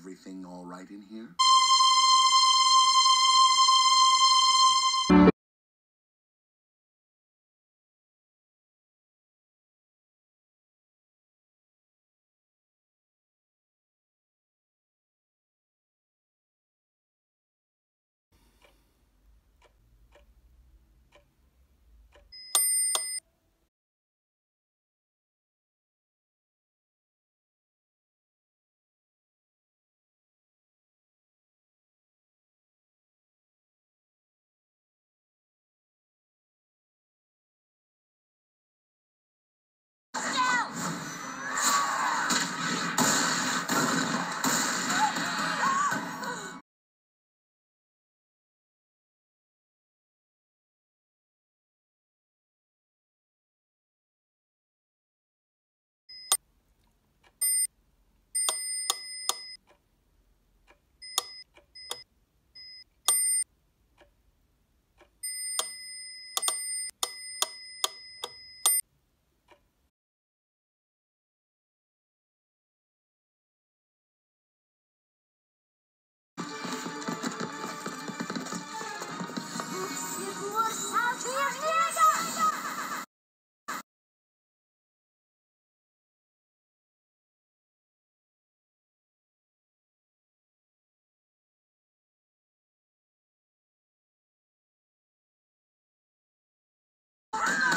Everything all right in here? you